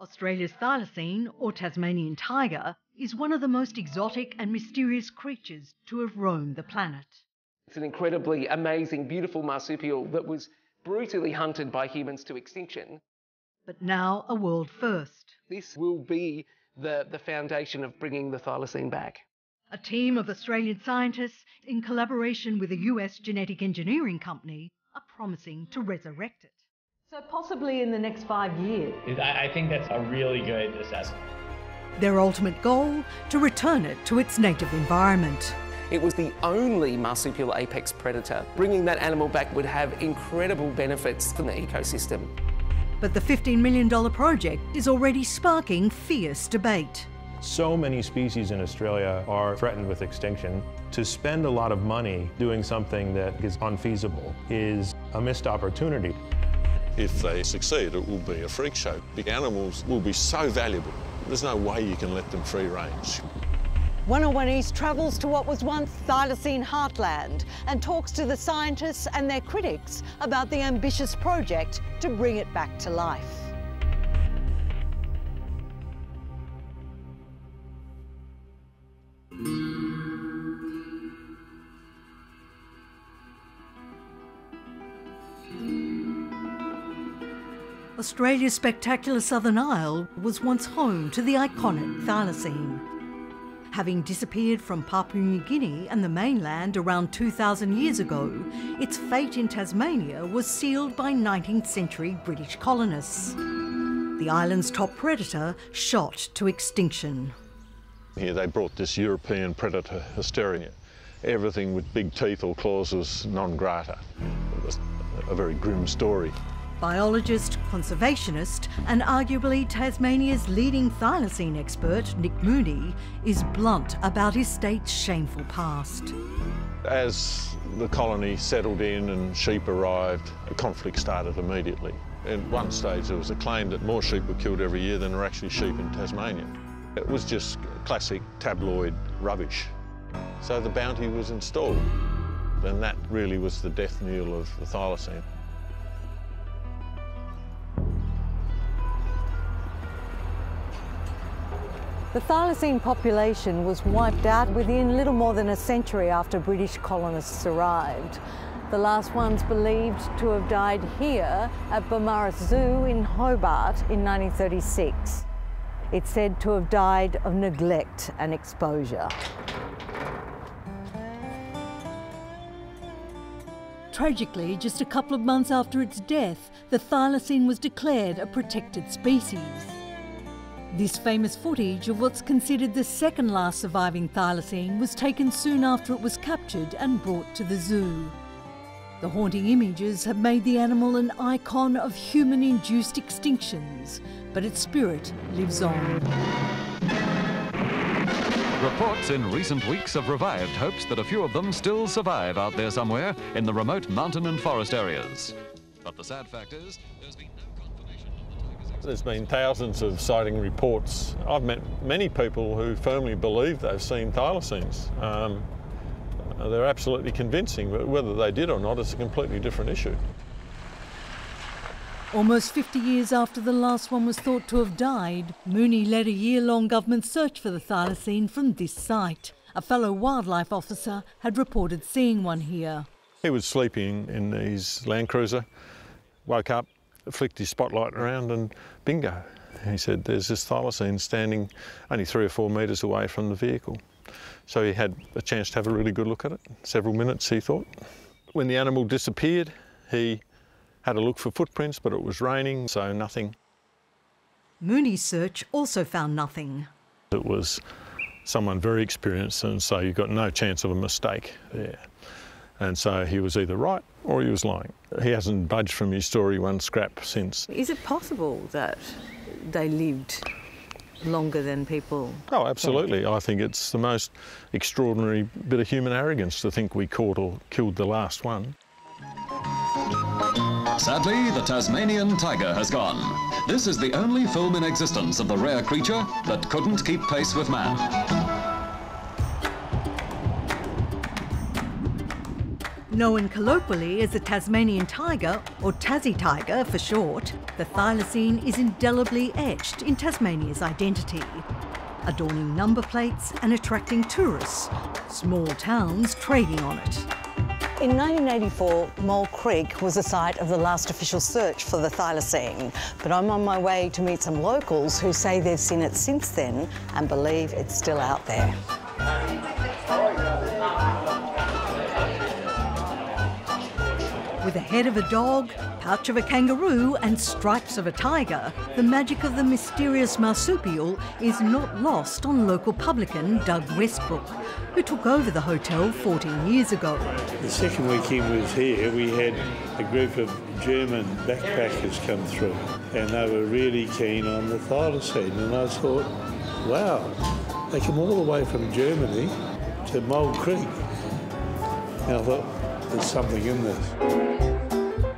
Australia's thylacine, or Tasmanian tiger, is one of the most exotic and mysterious creatures to have roamed the planet. It's an incredibly amazing, beautiful marsupial that was brutally hunted by humans to extinction. But now a world first. This will be the, the foundation of bringing the thylacine back. A team of Australian scientists, in collaboration with a US genetic engineering company, are promising to resurrect it. So, possibly in the next five years. I think that's a really good assessment. Their ultimate goal to return it to its native environment. It was the only marsupial apex predator. Bringing that animal back would have incredible benefits for the ecosystem. But the $15 million project is already sparking fierce debate. So many species in Australia are threatened with extinction. To spend a lot of money doing something that is unfeasible is a missed opportunity. If they succeed, it will be a freak show. The animals will be so valuable. There's no way you can let them free range. 101 East travels to what was once thylacine heartland and talks to the scientists and their critics about the ambitious project to bring it back to life. Australia's spectacular Southern Isle was once home to the iconic thylacine. Having disappeared from Papua New Guinea and the mainland around 2,000 years ago, its fate in Tasmania was sealed by 19th century British colonists. The island's top predator shot to extinction. Here they brought this European predator hysteria. Everything with big teeth or claws was non grata. It was a very grim story. Biologist, conservationist, and arguably Tasmania's leading thylacine expert, Nick Mooney, is blunt about his state's shameful past. As the colony settled in and sheep arrived, a conflict started immediately. At one stage, there was a claim that more sheep were killed every year than are actually sheep in Tasmania. It was just classic tabloid rubbish. So the bounty was installed, and that really was the death knell of the thylacine. The thylacine population was wiped out within little more than a century after British colonists arrived. The last ones believed to have died here at Beaumaris Zoo in Hobart in 1936. It's said to have died of neglect and exposure. Tragically, just a couple of months after its death, the thylacine was declared a protected species. This famous footage of what's considered the second last surviving thylacine was taken soon after it was captured and brought to the zoo. The haunting images have made the animal an icon of human induced extinctions, but its spirit lives on. Reports in recent weeks have revived hopes that a few of them still survive out there somewhere in the remote mountain and forest areas. But the sad fact is, there's been no There's been thousands of sighting reports. I've met many people who firmly believe they've seen thylacines. Um, they're absolutely convincing, but whether they did or not is a completely different issue. Almost 50 years after the last one was thought to have died, Mooney led a year long government search for the thylacine from this site. A fellow wildlife officer had reported seeing one here. He was sleeping in his Land Cruiser, woke up, flicked his spotlight around, and bingo. He said, There's this thylacine standing only three or four metres away from the vehicle. So he had a chance to have a really good look at it, several minutes, he thought. When the animal disappeared, he had a look for footprints, but it was raining, so nothing. Mooney's search also found nothing. It was someone very experienced, and so you got no chance of a mistake there. And so he was either right or he was lying. He hasn't budged from his story one scrap since. Is it possible that they lived longer than people? Oh, absolutely. I think it's the most extraordinary bit of human arrogance to think we caught or killed the last one. Sadly, the Tasmanian tiger has gone. This is the only film in existence of the rare creature that couldn't keep pace with man. Known colloquially as the Tasmanian tiger, or Tassie tiger for short, the thylacine is indelibly etched in Tasmania's identity, adorning number plates and attracting tourists, small towns trading on it. In 1984, Mole Creek was the site of the last official search for the thylacine, but I'm on my way to meet some locals who say they've seen it since then and believe it's still out there. With the head of a dog, pouch of a kangaroo, and stripes of a tiger, the magic of the mysterious marsupial is not lost on local publican Doug Westbrook, who took over the hotel 14 years ago. The second week he was here, we had a group of German backpackers come through, and they were really keen on the thylacine. And I thought, wow, they come all the way from Germany to Mole Creek. And I thought, there's something in this.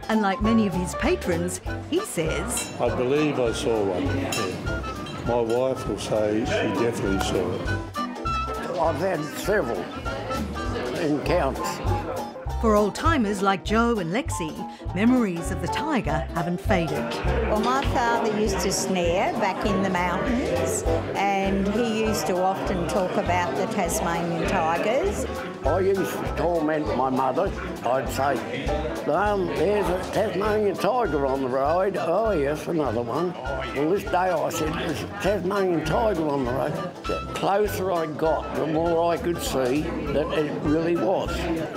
And like many of his patrons, he says, I believe I saw one. Yeah. My wife will say she definitely saw it. I've had several encounters. For old timers like Joe and Lexi, memories of the tiger haven't faded. Well, my father used to snare back in the mountains, and he used to often talk about the Tasmanian tigers. I used to torment my mother. I'd say, um, there's a Tasmanian tiger on the road. Oh, yes, another one. Well, this day I said, there's a Tasmanian tiger on the road. The closer I got, the more I could see that it really was.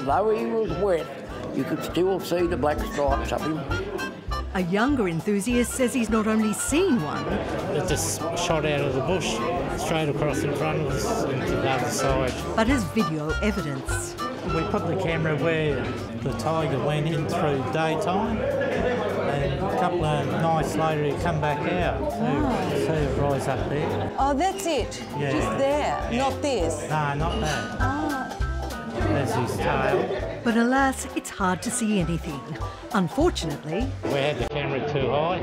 Though he was wet, you could still see the black stripes up him. A younger enthusiast says he's not only seen one, it just shot out of the bush straight across in front of us and to the other side. but as video evidence. We put the camera where the tiger went in through daytime, and a couple of nights later he come back out. So, see it rise up there. Oh, that's it. Yeah. Just there, not this. No, not that. Ah. That's his tail. But alas, it's hard to see anything. Unfortunately, We had the camera too high.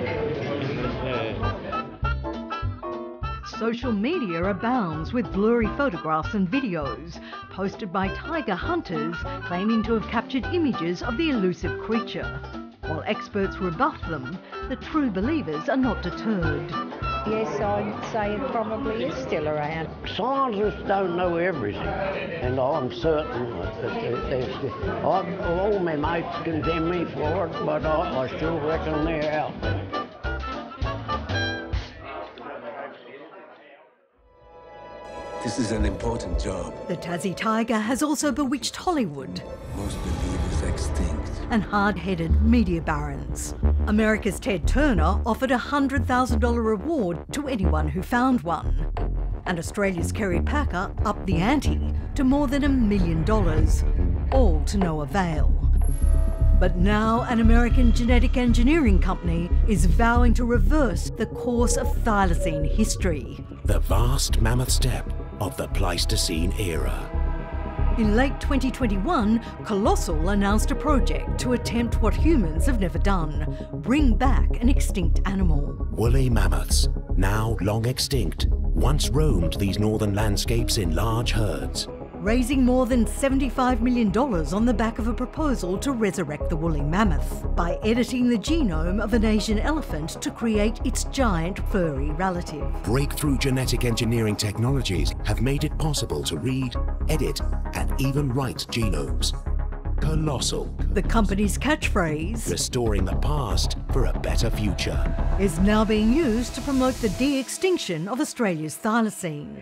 Social media abounds with blurry photographs and videos posted by tiger hunters claiming to have captured images of the elusive creature. While experts rebuff them, the true believers are not deterred. Yes, I'd say it probably is still around. Scientists don't know everything, and I'm certain that there's. All my mates condemn me for it, but I, I still reckon they're out there. This is an important job. The Tassie tiger has also bewitched Hollywood Most believe it's extinct. and hard headed media barons. America's Ted Turner offered a $100,000 reward to anyone who found one. And Australia's Kerry Packer upped the ante to more than a million dollars, all to no avail. But now an American genetic engineering company is vowing to reverse the course of thylacine history. The vast mammoth steppe of the Pleistocene era. In late 2021, Colossal announced a project to attempt what humans have never done bring back an extinct animal. Woolly mammoths, now long extinct, once roamed these northern landscapes in large herds. Raising more than $75 million on the back of a proposal to resurrect the woolly mammoth by editing the genome of an Asian elephant to create its giant furry relative. Breakthrough genetic engineering technologies have made it possible to read, edit, and even write genomes. Colossal, The company's catchphrase restoring the past for a better future. is now being used to promote the de extinction of Australia's thylacine.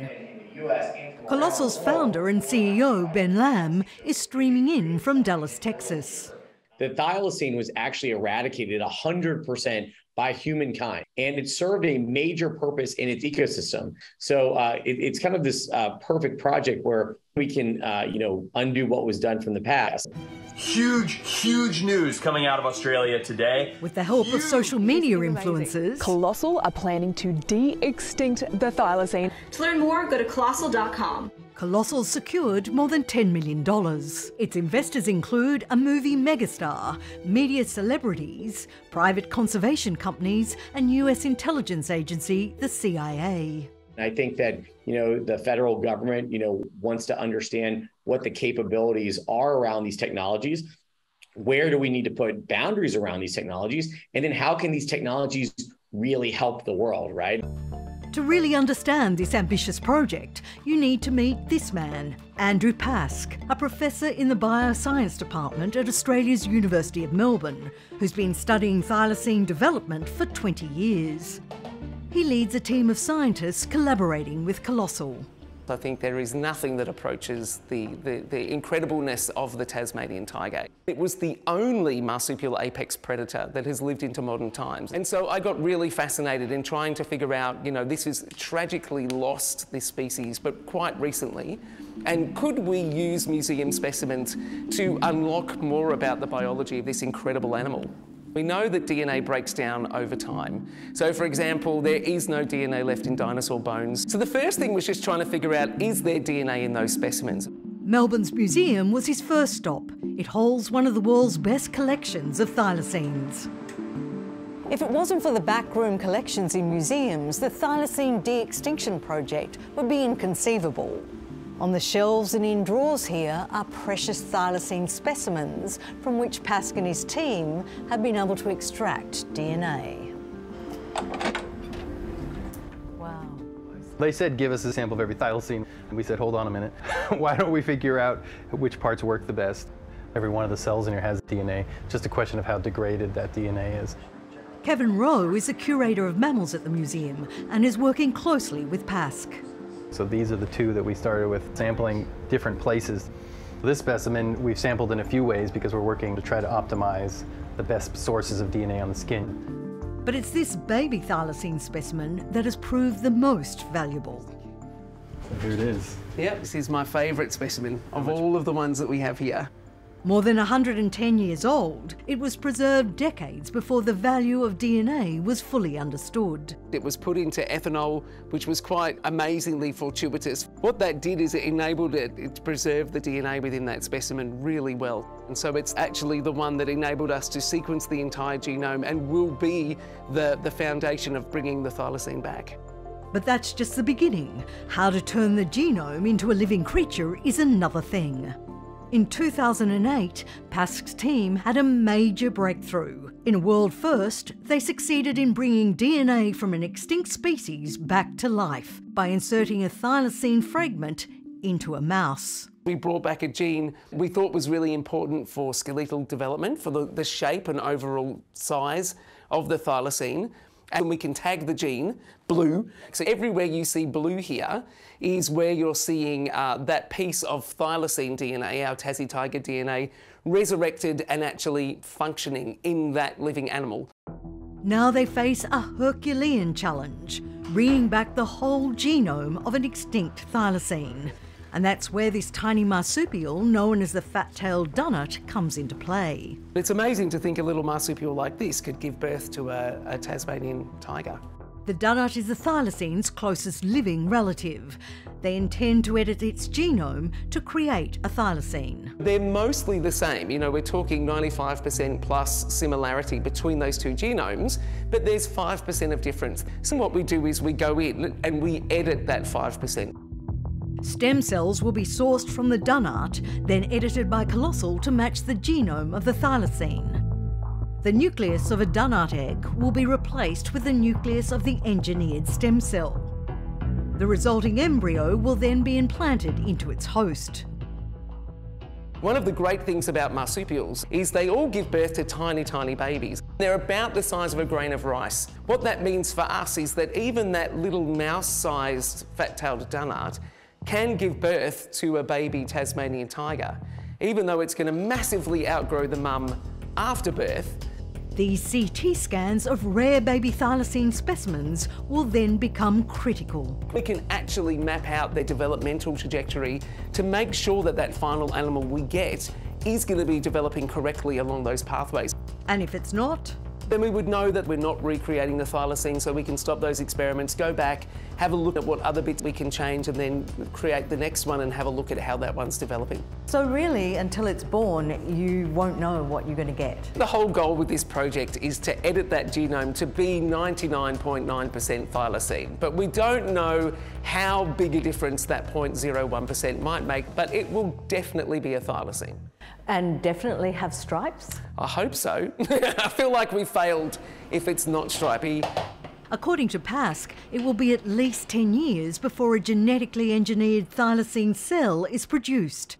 Colossal's founder and CEO, Ben Lamm, is streaming in from Dallas, Texas. The thylacine was actually eradicated 100% by humankind, and it served a major purpose in its ecosystem. So uh, it- it's kind of this uh, perfect project where we can, uh, you know, undo what was done from the past. Huge, huge news coming out of Australia today. With the help of social media influencers, Colossal are planning to de extinct the thylacine. To learn more, go to colossal.com. Colossal secured more than $10 million. Its investors include a movie megastar, media celebrities, private conservation companies, and US intelligence agency, the CIA. I think that, you know, the federal government, you know, wants to understand what the capabilities are around these technologies Where do we need to put boundaries around these technologies? And then how can these technologies really help the world, right? To really understand this ambitious project, you need to meet this man, Andrew Pask, a professor in the Bioscience Department at Australia's University of Melbourne, who's been studying thylacine development for 20 years. He leads a team of scientists collaborating with Colossal. I think there is nothing that approaches the, the, the, incredibleness of the Tasmanian tiger. It was the only marsupial apex predator that has lived into modern times. And so I got really fascinated in trying to figure out, you know, this is tragically lost, this species, but quite recently. And could we use museum specimens to unlock more about the biology of this incredible animal? We know that DNA breaks down over time. So, for example, there is no DNA left in dinosaur bones. So, the first thing was just trying to figure out is there DNA in those specimens? Melbourne's museum was his first stop. It holds one of the world's best collections of thylacines. If it wasn't for the backroom collections in museums, the thylacine de-extinction project would be inconceivable. On the shelves and in drawers here are precious thylacine specimens from which Pask and his team have been able to extract DNA. Wow. They said give us a sample of every thylacine. And we said, hold on a minute. Why don't we figure out which parts work the best? Every one of the cells in here has DNA. Just a question of how degraded that DNA is. Kevin Rowe is a curator of mammals at the museum and is working closely with Pask. So these are the two that we started with sampling different places. This specimen we've sampled in a few ways because we're working to try to optimize the best sources of DNA on the skin. But it's this baby thylacine specimen that has proved the most valuable. So here it is. Yep, this is my favourite specimen of all of the ones that we have here. More than 110 years old, it was preserved decades before the value of DNA was fully understood. It was put into ethanol, which was quite amazingly fortuitous. What that did is it enabled it, it to preserve the DNA within that specimen really well. And so it's actually the one that enabled us to sequence the entire genome and will be the, the foundation of bringing the thylacine back. But that's just the beginning. How to turn the genome into a living creature is another thing. In 2008, Pask's team had a major breakthrough. In a world first, they succeeded in bringing DNA from an extinct species back to life by inserting a thylacine fragment into a mouse. We brought back a gene we thought was really important for skeletal development, for the, the shape and overall size of the thylacine. And we can tag the gene blue. So everywhere you see blue here is where you're seeing uh, that piece of thylacine DNA, our Tassie tiger DNA, resurrected and actually functioning in that living animal. Now they face a Herculean challenge, bringing back the whole genome of an extinct thylacine. And that's where this tiny marsupial, known as the fat-tailed dunnart, comes into play. It's amazing to think a little marsupial like this could give birth to a, a Tasmanian tiger. The dunnart is the thylacine's closest living relative. They intend to edit its genome to create a thylacine. They're mostly the same. You know, we're talking 95% plus similarity between those two genomes, but there's 5% of difference. So what we do is we go in and we edit that 5%. Stem cells will be sourced from the dunnart, then edited by Colossal to match the genome of the thylacine. The nucleus of a dunnart egg will be replaced with the nucleus of the engineered stem cell. The resulting embryo will then be implanted into its host. One of the great things about marsupials is they all give birth to tiny, tiny babies. They're about the size of a grain of rice. What that means for us is that even that little mouse-sized fat-tailed dunnart can give birth to a baby Tasmanian tiger, even though it's going to massively outgrow the mum after birth. These CT scans of rare baby thylacine specimens will then become critical. We can actually map out their developmental trajectory to make sure that that final animal we get is going to be developing correctly along those pathways. And if it's not? then we would know that we're not recreating the thylacine so we can stop those experiments, go back, have a look at what other bits we can change and then create the next one and have a look at how that one's developing. So really, until it's born, you won't know what you're going to get? The whole goal with this project is to edit that genome to be 99.9% .9 thylacine, but we don't know how big a difference that 0.01% might make, but it will definitely be a thylacine. And definitely have stripes? I hope so. I feel like we failed if it's not stripy. According to Pask, it will be at least 10 years before a genetically engineered thylacine cell is produced.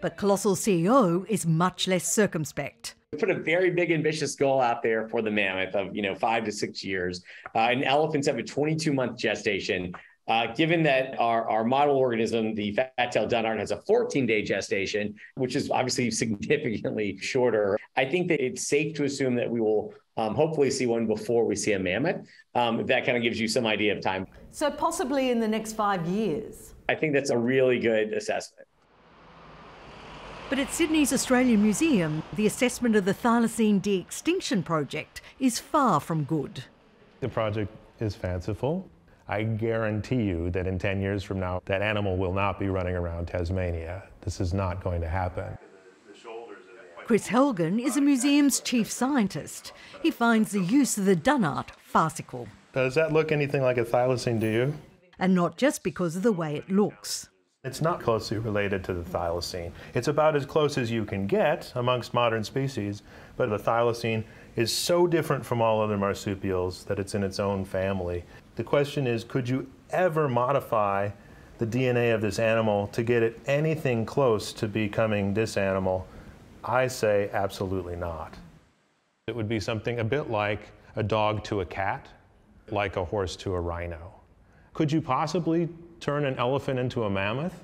But Colossal CEO is much less circumspect. We put a very big ambitious goal out there for the mammoth of you know five to six years. Uh, and elephants have a 22 month gestation. Uh, given that our, our model organism, the fat-tailed Dunnart, has a 14-day gestation, which is obviously significantly shorter, I think that it's safe to assume that we will um, hopefully see one before we see a mammoth. Um, that kind of gives you some idea of time. So possibly in the next five years. I think that's a really good assessment. But at Sydney's Australian Museum, the assessment of the thylacine de-extinction project is far from good. The project is fanciful. I guarantee you that in 10 years from now, that animal will not be running around Tasmania. This is not going to happen. Chris Helgen is a museum's chief scientist. He finds the use of the Dunnart farcical. Does that look anything like a thylacine to you? And not just because of the way it looks. It's not closely related to the thylacine. It's about as close as you can get amongst modern species, but the thylacine is so different from all other marsupials that it's in its own family. The question is, could you ever modify the DNA of this animal to get it anything close to becoming this animal? I say absolutely not. It would be something a bit like a dog to a cat, like a horse to a rhino. Could you possibly turn an elephant into a mammoth?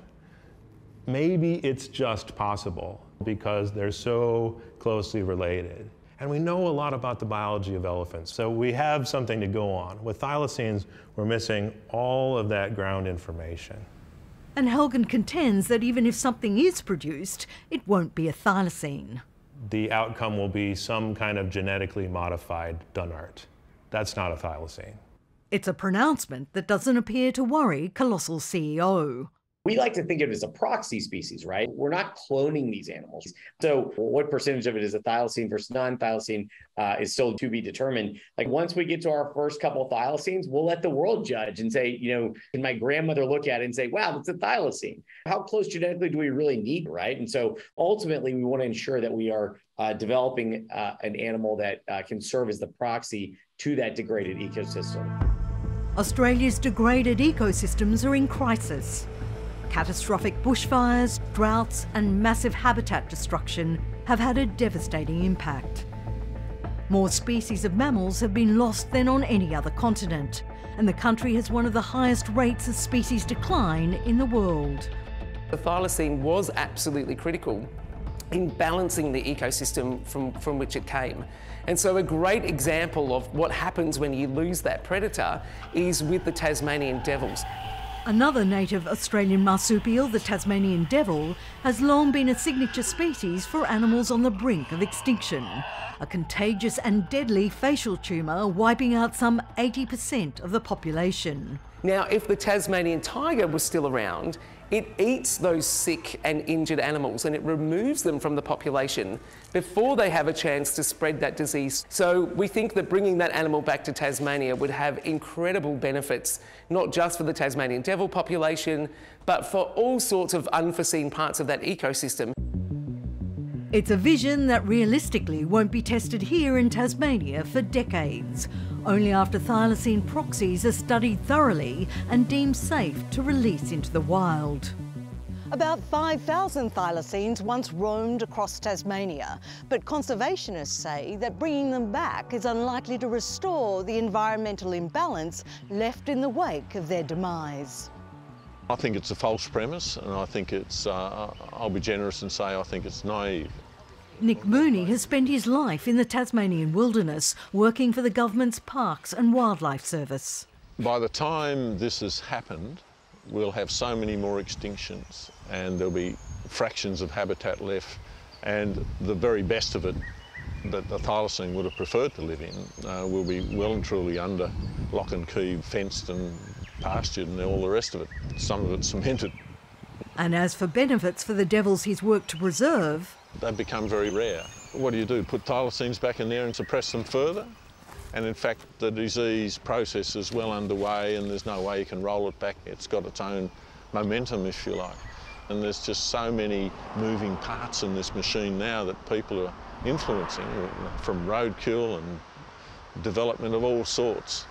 Maybe it's just possible because they're so closely related. And we know a lot about the biology of elephants, so we have something to go on. With thylacines, we're missing all of that ground information. And Helgen contends that even if something is produced, it won't be a thylacine. The outcome will be some kind of genetically modified Dunnart. That's not a thylacine. It's a pronouncement that doesn't appear to worry Colossal CEO. We like to think of it as a proxy species, right? We're not cloning these animals. So, what percentage of it is a thylacine versus non thylacine uh, is still to be determined. Like, once we get to our first couple of thylacines, we'll let the world judge and say, you know, can my grandmother look at it and say, wow, it's a thylacine? How close genetically do we really need, right? And so, ultimately, we want to ensure that we are uh, developing uh, an animal that uh, can serve as the proxy to that degraded ecosystem. Australia's degraded ecosystems are in crisis. Catastrophic bushfires, droughts, and massive habitat destruction have had a devastating impact. More species of mammals have been lost than on any other continent, and the country has one of the highest rates of species decline in the world. The thylacine was absolutely critical in balancing the ecosystem from, from which it came. And so a great example of what happens when you lose that predator is with the Tasmanian devils. Another native Australian marsupial, the Tasmanian devil, has long been a signature species for animals on the brink of extinction. A contagious and deadly facial tumour wiping out some 80% of the population. Now, if the Tasmanian tiger was still around, it eats those sick and injured animals and it removes them from the population before they have a chance to spread that disease. So we think that bringing that animal back to Tasmania would have incredible benefits, not just for the Tasmanian devil population, but for all sorts of unforeseen parts of that ecosystem. It's a vision that realistically won't be tested here in Tasmania for decades, only after thylacine proxies are studied thoroughly and deemed safe to release into the wild. About 5,000 thylacines once roamed across Tasmania, but conservationists say that bringing them back is unlikely to restore the environmental imbalance left in the wake of their demise. I think it's a false premise, and I think it's, uh, I'll be generous and say I think it's naive. Nick Mooney has spent his life in the Tasmanian wilderness, working for the government's Parks and Wildlife Service. By the time this has happened, we'll have so many more extinctions, and there'll be fractions of habitat left, and the very best of it that the thylacine would have preferred to live in uh, will be well and truly under lock and key, fenced and pastured and all the rest of it. Some of it cemented. And as for benefits for the devils he's worked to preserve, they've become very rare. What do you do? Put thylacines back in there and suppress them further? And in fact, the disease process is well underway and there's no way you can roll it back. It's got its own momentum, if you like. And there's just so many moving parts in this machine now that people are influencing, from roadkill and development of all sorts,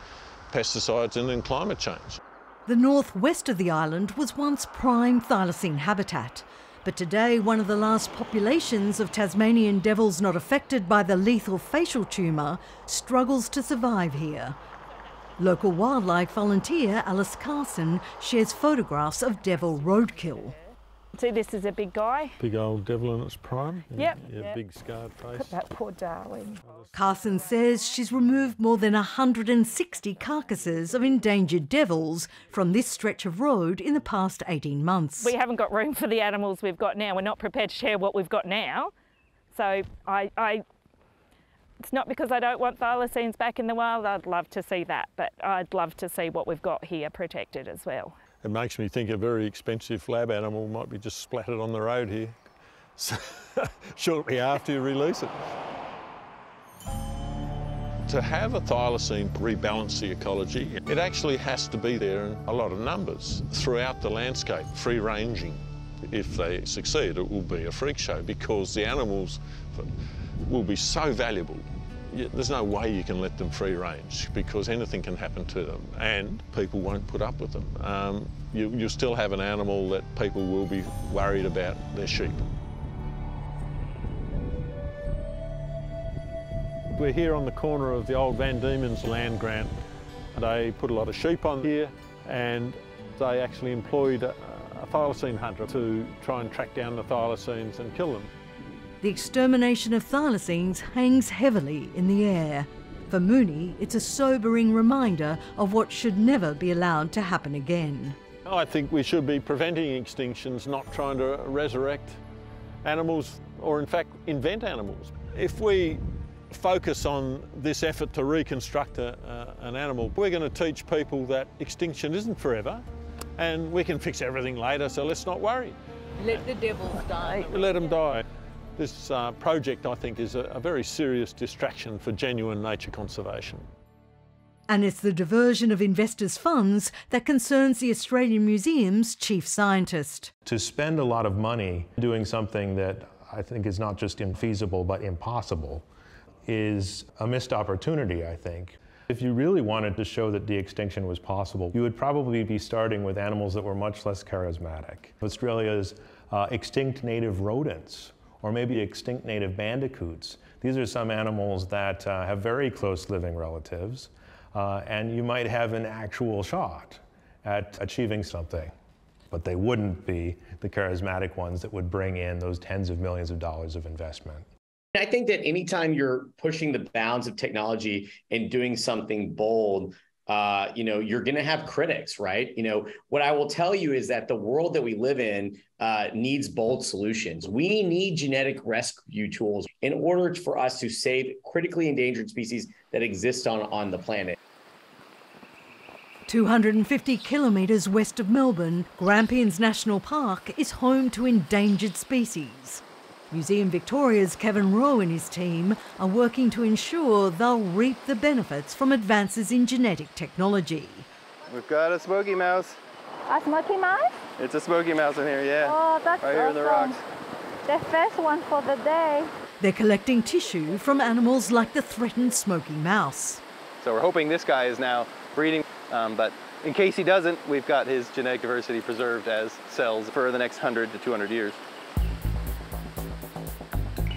pesticides and then climate change. The northwest of the island was once prime thylacine habitat, but today one of the last populations of Tasmanian devils not affected by the lethal facial tumour struggles to survive here. Local wildlife volunteer Alice Carson shares photographs of devil roadkill. See, this is a big guy. Big old devil in its prime. Yep. Yeah, yep. big scarred face. Look at that poor darling. Carson says she's removed more than 160 carcasses of endangered devils from this stretch of road in the past 18 months. We haven't got room for the animals we've got now. We're not prepared to share what we've got now. So I, I it's not because I don't want thylacines back in the wild. I'd love to see that, but I'd love to see what we've got here protected as well. It makes me think a very expensive lab animal might be just splattered on the road here shortly after you release it. To have a thylacine rebalance the ecology, it actually has to be there in a lot of numbers throughout the landscape, free-ranging. If they succeed, it will be a freak show because the animals will be so valuable there's no way you can let them free range because anything can happen to them and people won't put up with them. Um, you, still have an animal that people will be worried about their sheep. We're here on the corner of the old Van Diemen's land grant. They put a lot of sheep on here and they actually employed a, a thylacine hunter to try and track down the thylacines and kill them. The extermination of thylacines hangs heavily in the air. For Mooney, it's a sobering reminder of what should never be allowed to happen again. I think we should be preventing extinctions, not trying to resurrect animals or in fact invent animals. If we focus on this effort to reconstruct a, uh, an animal, we're going to teach people that extinction isn't forever and we can fix everything later, so let's not worry. Let the devils die. Let them die. This uh, project, I think, is a, a very serious distraction for genuine nature conservation. And it's the diversion of investors' funds that concerns the Australian Museum's chief scientist. To spend a lot of money doing something that I think is not just infeasible but impossible is a missed opportunity, I think. If you really wanted to show that de-extinction was possible, you would probably be starting with animals that were much less charismatic. Australia's uh, extinct native rodents or maybe extinct native bandicoots. These are some animals that uh, have very close living relatives, uh, and you might have an actual shot at achieving something. But they wouldn't be the charismatic ones that would bring in those tens of millions of dollars of investment. I think that anytime you're pushing the bounds of technology and doing something bold, uh, you know, you're going to have critics, right? You know, what I will tell you is that the world that we live in uh, needs bold solutions. We need genetic rescue tools in order for us to save critically endangered species that exist on, on the planet. 250 kilometres west of Melbourne, Grampians National Park is home to endangered species. Museum Victoria's Kevin Rowe and his team are working to ensure they'll reap the benefits from advances in genetic technology. We've got a smoky mouse. A smoky mouse? It's a smoky mouse in here, yeah. Oh, that's Right here awesome. in the rocks. The first one for the day. They're collecting tissue from animals like the threatened smoky mouse. So we're hoping this guy is now breeding, um, but in case he doesn't, we've got his genetic diversity preserved as cells for the next 100 to 200 years.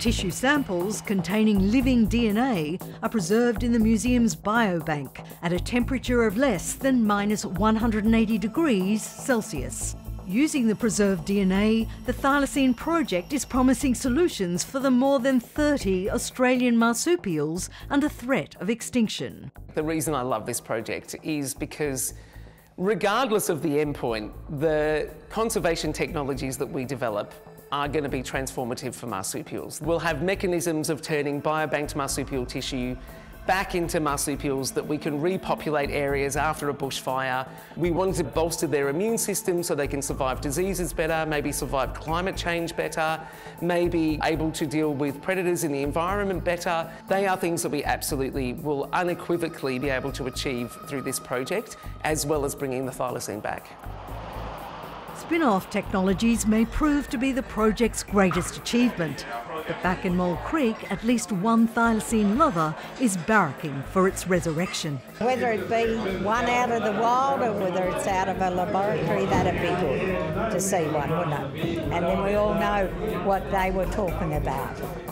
Tissue samples containing living DNA are preserved in the museum's biobank at a temperature of less than minus 180 degrees Celsius. Using the preserved DNA, the Thylacine project is promising solutions for the more than 30 Australian marsupials under threat of extinction. The reason I love this project is because regardless of the endpoint, the conservation technologies that we develop are going to be transformative for marsupials. We'll have mechanisms of turning biobanked marsupial tissue back into marsupials that we can repopulate areas after a bushfire. We want to bolster their immune system so they can survive diseases better, maybe survive climate change better, maybe able to deal with predators in the environment better. They are things that we absolutely will unequivocally be able to achieve through this project, as well as bringing the thylacine back. Spin-off technologies may prove to be the project's greatest achievement, but back in Mole Creek, at least one thylacine lover is barracking for its resurrection. Whether it be one out of the wild or whether it's out of a laboratory, that'd be good to see one, wouldn't it? And then we all know what they were talking about.